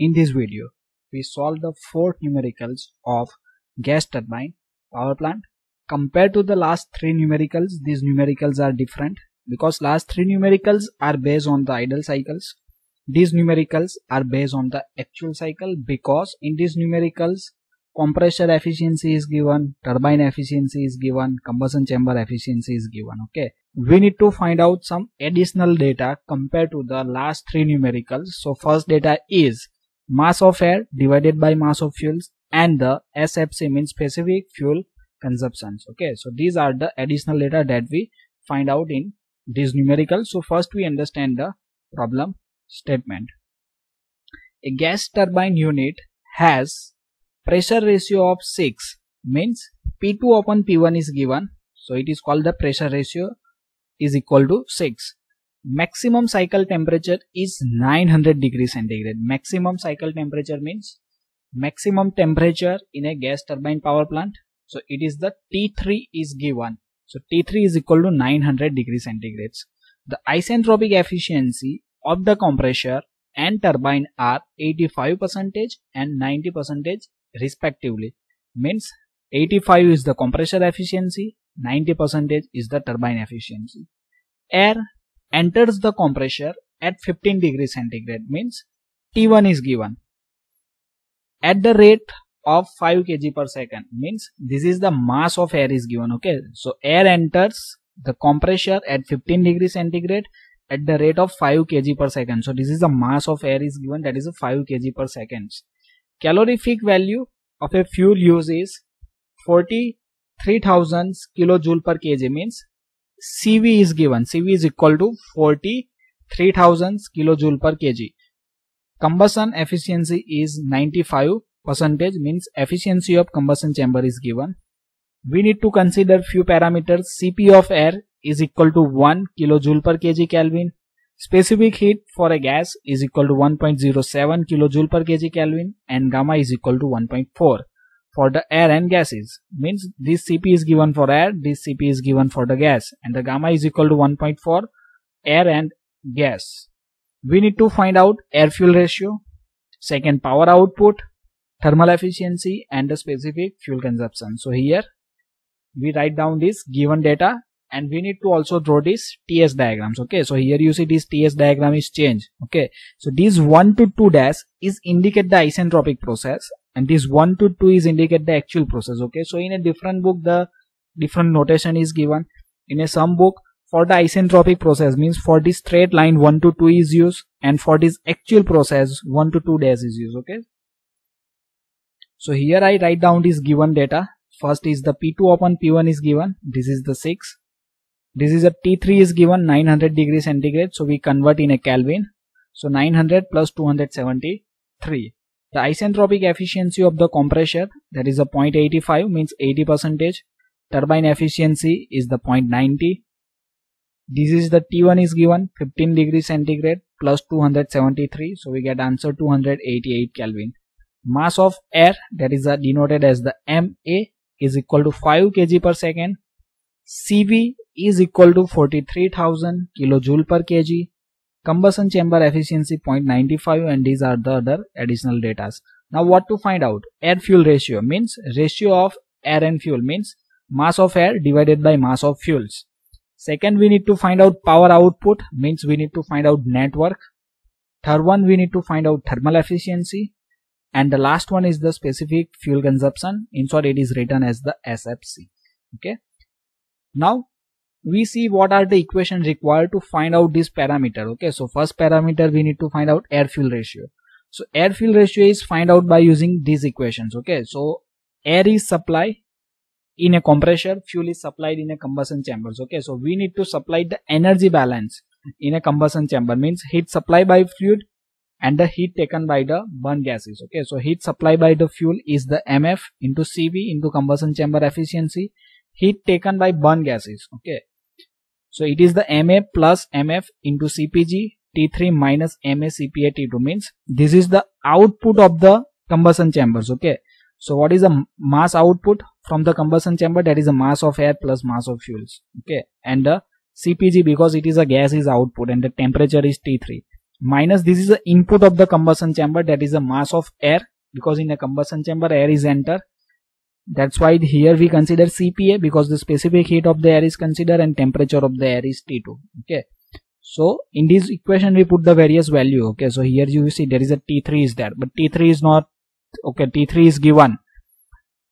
In this video, we solve the four numericals of gas turbine power plant. Compared to the last three numericals, these numericals are different because last three numericals are based on the ideal cycles. These numericals are based on the actual cycle because in these numericals, compressor efficiency is given, turbine efficiency is given, combustion chamber efficiency is given. Okay, we need to find out some additional data compared to the last three numericals. So first data is mass of air divided by mass of fuels and the SFC means specific fuel consumptions. Okay, so these are the additional data that we find out in this numerical So first we understand the problem statement. A gas turbine unit has pressure ratio of 6 means P2 upon P1 is given. So it is called the pressure ratio is equal to 6 maximum cycle temperature is 900 degrees centigrade. Maximum cycle temperature means maximum temperature in a gas turbine power plant. So it is the T3 is given. So T3 is equal to 900 degrees centigrades the isentropic efficiency of the compressor and turbine are 85 percentage and 90 percentage respectively. Means 85 is the compressor efficiency 90 percentage is the turbine efficiency. Air enters the compressor at 15 degrees centigrade means T1 is given. At the rate of 5 kg per second means this is the mass of air is given okay? So air enters the compressor at 15 degrees centigrade at the rate of 5 kg per second. So this is the mass of air is given that is 5 kg per second calorific value of a fuel use is 43000 kilojoule per kg means CV is given. CV is equal to 43,000 kilojoule per kg. Combustion efficiency is 95 percentage means efficiency of combustion chamber is given. We need to consider few parameters. Cp of air is equal to 1 kilojoule per kg Kelvin. Specific heat for a gas is equal to 1.07 kilojoule per kg Kelvin and gamma is equal to 1.4 for the air and gases. Means this Cp is given for air this Cp is given for the gas. And the gamma is equal to 1.4 air and gas. We need to find out air fuel ratio second power output thermal efficiency and the specific fuel consumption. So here we write down this given data and we need to also draw this TS diagrams okay? So here you see this TS diagram is changed okay? So this 1 to 2 dash is indicate the isentropic process and this 1 to 2 is indicate the actual process okay? So in a different book the different notation is given. In a some book for the isentropic process means for this straight line 1 to 2 is used and for this actual process 1 to 2 dash is used okay? So here I write down this given data. First is the P2 upon P1 is given. This is the 6 this is a T3 is given 900 degrees centigrade so we convert in a Kelvin. So 900 plus 273 the isentropic efficiency of the compressor that is a 0.85 means 80 percentage. Turbine efficiency is the 0.90 this is the T1 is given 15 degrees centigrade plus 273 so we get answer 288 Kelvin. Mass of air that is uh, denoted as the MA is equal to 5 kg per second. CV is equal to 43,000 kilojoule per kg. Combustion chamber efficiency 0.95 and these are the other additional data. Now what to find out? Air fuel ratio means ratio of air and fuel means mass of air divided by mass of fuels. Second we need to find out power output means we need to find out network. Third one we need to find out thermal efficiency. And the last one is the specific fuel consumption. In short it is written as the SFC okay? Now we see what are the equations required to find out this parameter okay? So first parameter we need to find out air fuel ratio. So air fuel ratio is find out by using these equations okay? So air is supplied in a compressor fuel is supplied in a combustion chambers okay? So we need to supply the energy balance in a combustion chamber means heat supply by fluid and the heat taken by the burn gases okay? So heat supply by the fuel is the mf into cv into combustion chamber efficiency heat taken by burn gases okay so it is the ma plus mf into cpg t3 minus ma cpa t2 means this is the output of the combustion chambers okay? So what is the mass output from the combustion chamber? That is the mass of air plus mass of fuels okay? And the cpg because it is a gas is output and the temperature is t3 minus this is the input of the combustion chamber that is the mass of air because in a combustion chamber air is enter that's why here we consider CPA because the specific heat of the air is considered and temperature of the air is T2 okay? So in this equation we put the various value okay? So here you see there is a T3 is there but T3 is not okay T3 is given.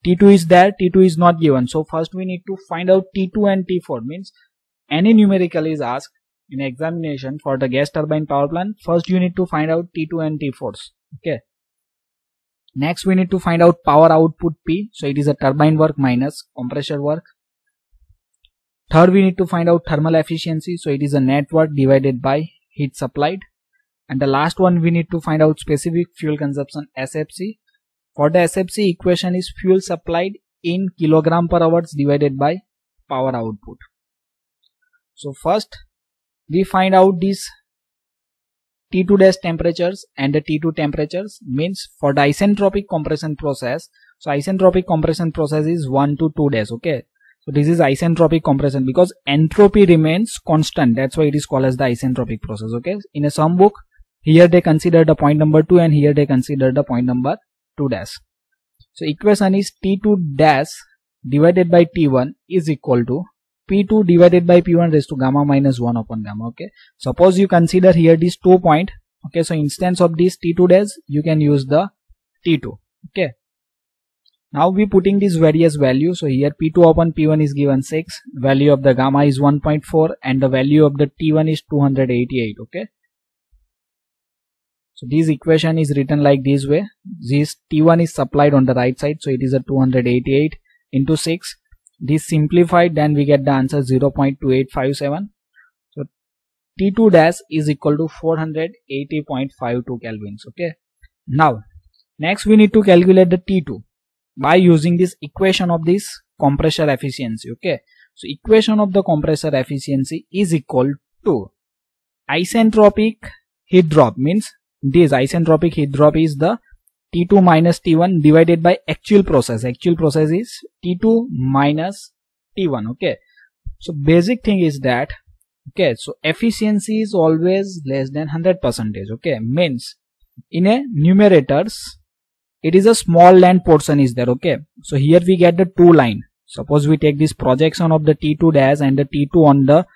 T2 is there T2 is not given. So first we need to find out T2 and T4 means any numerical is asked in examination for the gas turbine power plant. First you need to find out T2 and T4s okay next we need to find out power output P. So it is a turbine work minus compressor work. Third we need to find out thermal efficiency. So it is a net work divided by heat supplied and the last one we need to find out specific fuel consumption SFC for the SFC equation is fuel supplied in kilogram per hours divided by power output. So first we find out these T2 dash temperatures and the T2 temperatures means for the isentropic compression process. So isentropic compression process is 1 to 2 dash. Okay. So this is isentropic compression because entropy remains constant. That's why it is called as the isentropic process. Okay. In a some book, here they consider the point number 2 and here they consider the point number 2 dash. So equation is T2 dash divided by T1 is equal to P2 divided by P1 raised to gamma minus 1 upon gamma. Okay. Suppose you consider here this 2 point. Okay. So instance of this T2 dash, you can use the T2. Okay. Now we putting these various values. So here P2 upon P1 is given 6. Value of the gamma is 1.4 and the value of the T1 is 288. Okay. So this equation is written like this way. This T1 is supplied on the right side. So it is a 288 into 6 this simplified then we get the answer 0.2857 so t2 dash is equal to 480.52 kelvins okay? Now next we need to calculate the t2 by using this equation of this compressor efficiency okay? So equation of the compressor efficiency is equal to isentropic heat drop means this isentropic heat drop is the T2 minus T1 divided by actual process. Actual process is T2 minus T1. Okay. So basic thing is that, okay, so efficiency is always less than 100 percentage. Okay. Means in a numerators, it is a small land portion is there. Okay. So here we get the two line. Suppose we take this projection of the T2 dash and the T2 on the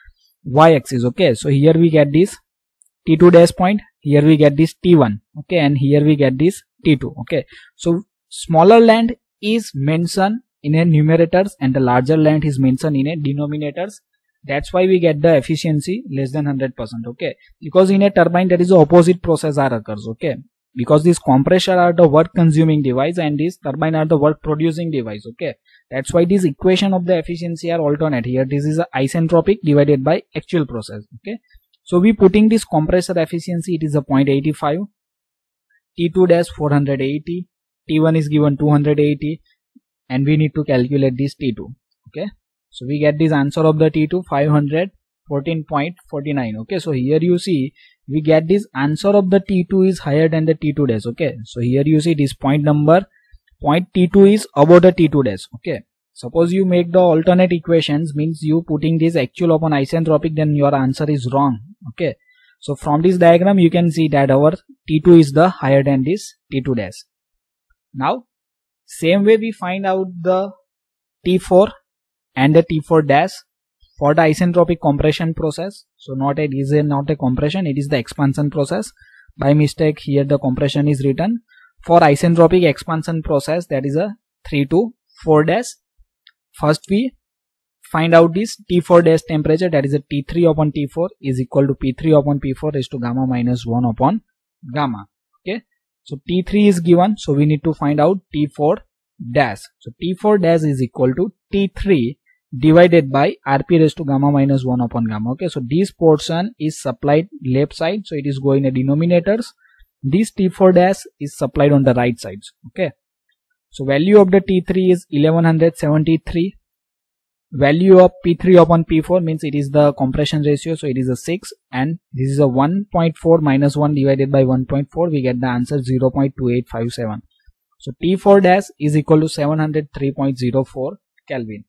y axis. Okay. So here we get this T2 dash point. Here we get this T1. Okay. And here we get this T2 okay? So smaller land is mentioned in a numerators and the larger land is mentioned in a denominators. That's why we get the efficiency less than 100% okay? Because in a turbine there is opposite process are occurs okay? Because these compressor are the work consuming device and this turbine are the work producing device okay? That's why this equation of the efficiency are alternate. Here this is isentropic divided by actual process okay? So we putting this compressor efficiency it is a 0.85 T2 dash 480, T1 is given 280 and we need to calculate this T2. Okay. So we get this answer of the T2 514.49. Okay. So here you see we get this answer of the T2 is higher than the T2 dash. Okay. So here you see this point number point T2 is above the T2 dash. Okay. Suppose you make the alternate equations means you putting this actual upon isentropic then your answer is wrong. Okay. So from this diagram you can see that our T2 is the higher than this T2 dash. Now same way we find out the T4 and the T4 dash for the isentropic compression process. So not a, is a, not a compression it is the expansion process. By mistake here the compression is written. For isentropic expansion process that is a 3 to 4 dash. First we find out this T4 dash temperature that is a T3 upon T4 is equal to P3 upon P4 raised to gamma minus 1 upon gamma. Okay. So T3 is given. So we need to find out T4 dash. So T4 dash is equal to T3 divided by RP raised to gamma minus 1 upon gamma. Okay. So this portion is supplied left side. So it is going in denominators. This T4 dash is supplied on the right sides. Okay. So value of the T3 is 1173 value of P3 upon P4 means it is the compression ratio so it is a 6 and this is a 1.4 minus 1 divided by 1.4 we get the answer 0.2857 so T4 dash is equal to 703.04 Kelvin.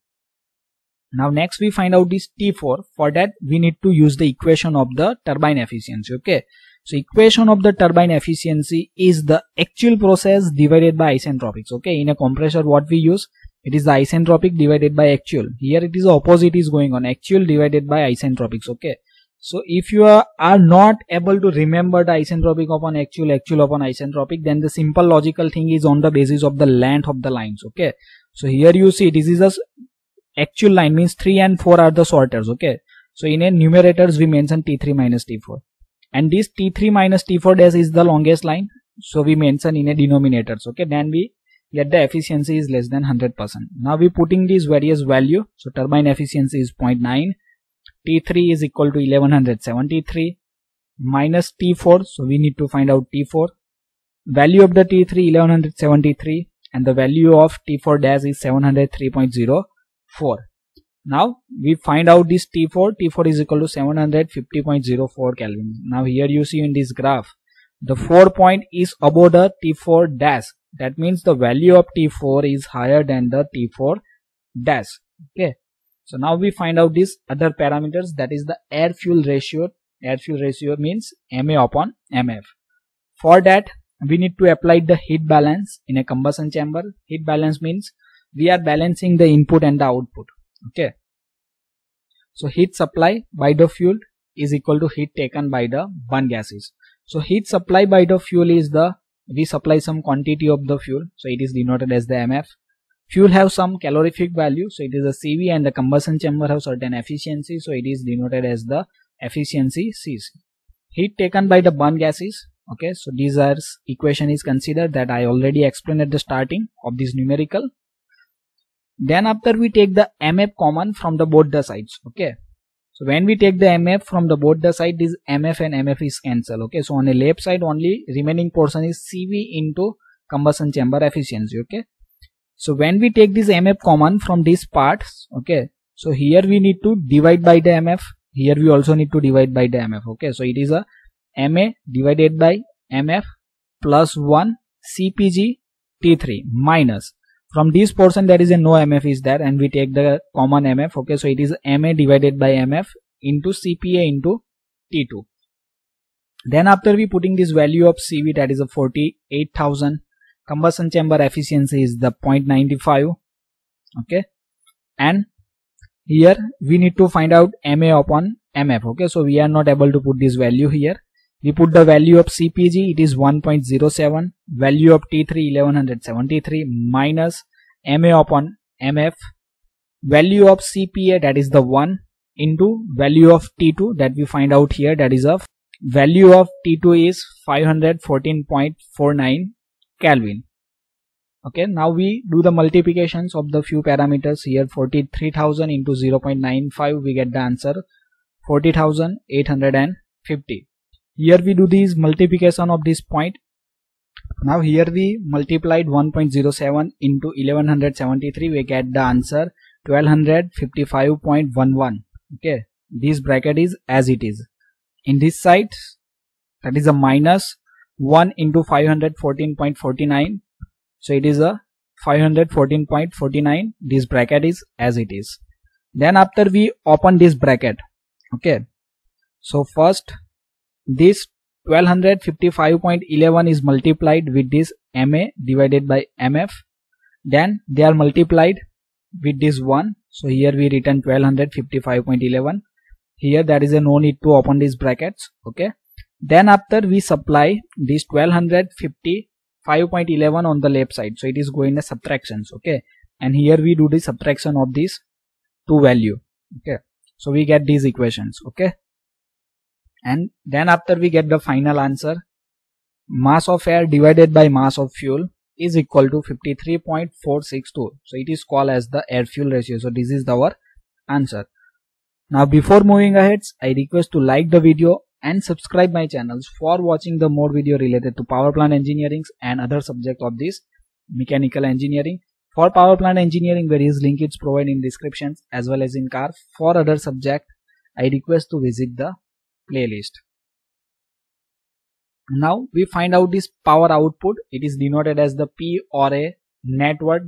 Now next we find out this T4 for that we need to use the equation of the turbine efficiency okay? So equation of the turbine efficiency is the actual process divided by isentropics okay? In a compressor what we use it is the isentropic divided by actual. Here it is opposite is going on. Actual divided by isentropics okay? So if you are, are not able to remember the isentropic upon actual actual upon isentropic then the simple logical thing is on the basis of the length of the lines okay? So here you see this is a actual line means 3 and 4 are the sorters okay? So in a numerators we mention t3 minus t4 and this t3 minus t4 dash is the longest line. So we mention in a denominators okay? Then we get the efficiency is less than 100% now we putting these various value. So turbine efficiency is 0.9 t3 is equal to 1173 minus t4 so we need to find out t4 value of the t3 1173 and the value of t4 dash is 703.04 now we find out this t4 t4 is equal to 750.04 kelvin. Now here you see in this graph the 4 point is above the t4 dash that means the value of t4 is higher than the t4 dash. Okay. So now we find out these other parameters. That is the air fuel ratio. Air fuel ratio means ma upon mf for that we need to apply the heat balance in a combustion chamber. Heat balance means we are balancing the input and the output. Okay. So heat supply by the fuel is equal to heat taken by the burn gases. So heat supply by the fuel is the we supply some quantity of the fuel so it is denoted as the mf fuel have some calorific value so it is a cv and the combustion chamber have certain efficiency so it is denoted as the efficiency cc. Heat taken by the burn gases okay so these are equation is considered that i already explained at the starting of this numerical. Then after we take the mf common from the both the sides okay so when we take the mf from the both the side this mf and mf is cancel okay? So on the left side only remaining portion is cv into combustion chamber efficiency okay? So when we take this mf common from these parts okay? So here we need to divide by the mf here we also need to divide by the mf okay? So it is a ma divided by mf plus 1 cpg t3 minus from this portion there is a no mf is there and we take the common mf okay? So it is ma divided by mf into cpa into t2 then after we putting this value of cv that is a 48000 combustion chamber efficiency is the 0.95 okay? And here we need to find out ma upon mf okay? So we are not able to put this value here we put the value of CPG, it is 1.07. Value of T3, 1173 minus MA upon MF. Value of CPA, that is the 1 into value of T2 that we find out here, that is of value of T2 is 514.49 Kelvin. Okay, now we do the multiplications of the few parameters here 43,000 into 0.95 we get the answer 40,850 here we do this multiplication of this point. Now here we multiplied 1.07 into 1173 we get the answer 1255.11 okay. This bracket is as it is. In this side that is a minus 1 into 514.49 so it is a 514.49 this bracket is as it is. Then after we open this bracket. Okay. So first this 1255.11 is multiplied with this MA divided by MF. Then they are multiplied with this 1. So here we written 1255.11. Here there is a no need to open these brackets. Okay. Then after we supply this 1255.11 on the left side. So it is going as subtractions. Okay. And here we do the subtraction of these two value. Okay. So we get these equations. Okay and then after we get the final answer mass of air divided by mass of fuel is equal to 53.462 so it is called as the air fuel ratio. So this is our answer. Now before moving ahead i request to like the video and subscribe my channels for watching the more video related to power plant engineering and other subject of this mechanical engineering. For power plant engineering various link is provided in descriptions as well as in car. For other subject i request to visit the playlist. Now we find out this power output. It is denoted as the P or a network.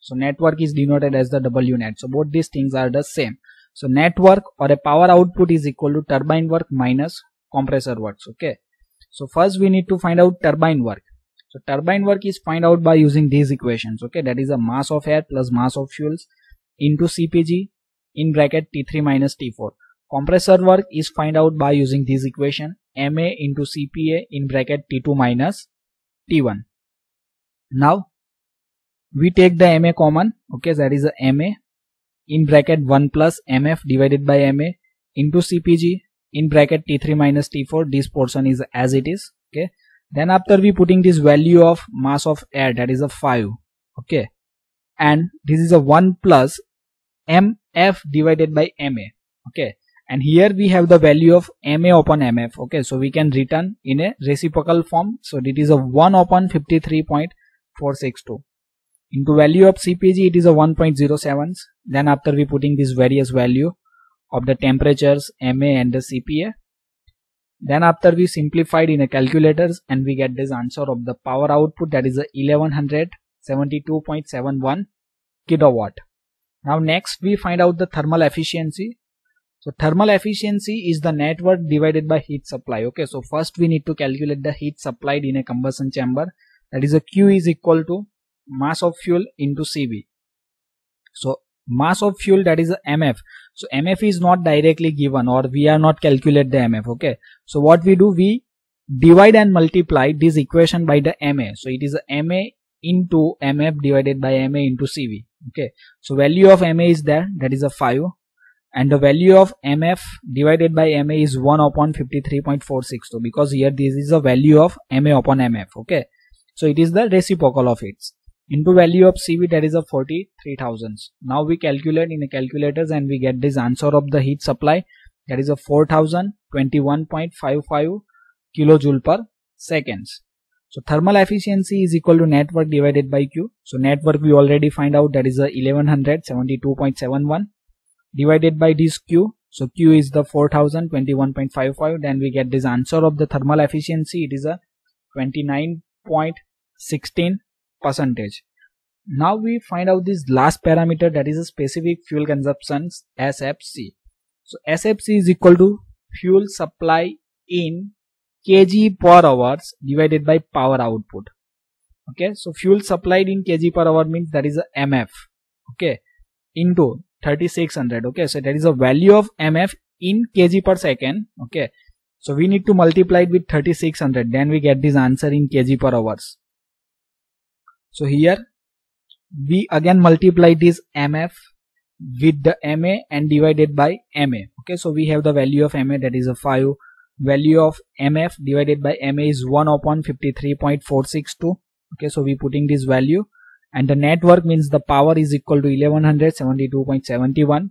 So network is denoted as the W net. So both these things are the same. So network or a power output is equal to turbine work minus compressor works okay so first we need to find out turbine work so turbine work is find out by using these equations okay that is a mass of air plus mass of fuels into cpg in bracket t3 minus t4 compressor work is find out by using this equation ma into cpa in bracket t2 minus t1 now we take the ma common okay that is a ma in bracket 1 plus mf divided by ma into cpg in bracket t3 minus t4 this portion is as it is okay. Then after we putting this value of mass of air that is a 5 okay. And this is a 1 plus mf divided by ma okay and here we have the value of ma upon mf okay so we can return in a reciprocal form. So it is a 1 upon 53.462 into value of cpg it is a 1.07 then after we putting this various value of the temperatures ma and the cpa then after we simplified in a calculators and we get this answer of the power output that is a 1172.71 kilowatt. Now next we find out the thermal efficiency so thermal efficiency is the net work divided by heat supply. Okay so first we need to calculate the heat supplied in a combustion chamber. That is a q is equal to mass of fuel into cv so mass of fuel that is mf so mf is not directly given or we are not calculate the mf okay? So what we do we divide and multiply this equation by the ma so it is a ma into mf divided by ma into cv okay? So value of ma is there that is a 5 and the value of mf divided by ma is 1 upon 53.462 because here this is the value of ma upon mf okay so it is the reciprocal of it into value of CV that is a 43,000. Now we calculate in the calculators and we get this answer of the heat supply that is a 4021.55 kilojoule per seconds. So thermal efficiency is equal to network divided by Q. So network we already find out that is a 1172.71 divided by this Q. So Q is the 4021.55 then we get this answer of the thermal efficiency it is a 29.16 percentage. Now we find out this last parameter that is a specific fuel consumption SFC. So SFC is equal to fuel supply in kg per hours divided by power output. Okay, so fuel supplied in kg per hour means that is a MF. Okay, into 3600. Okay, so that is a value of MF in kg per second. Okay, so we need to multiply it with 3600. Then we get this answer in kg per hours. So here we again multiply this MF with the MA and divided by MA. Okay, so we have the value of MA that is a 5. Value of MF divided by MA is 1 upon 53.462. Okay, so we putting this value and the network means the power is equal to 1172.71.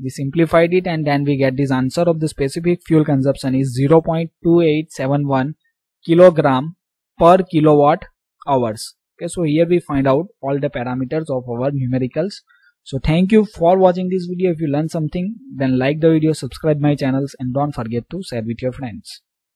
We simplified it and then we get this answer of the specific fuel consumption is 0.2871 kilogram per kilowatt hours. Okay so here we find out all the parameters of our numericals. So thank you for watching this video. If you learned something then like the video subscribe my channels and don't forget to share with your friends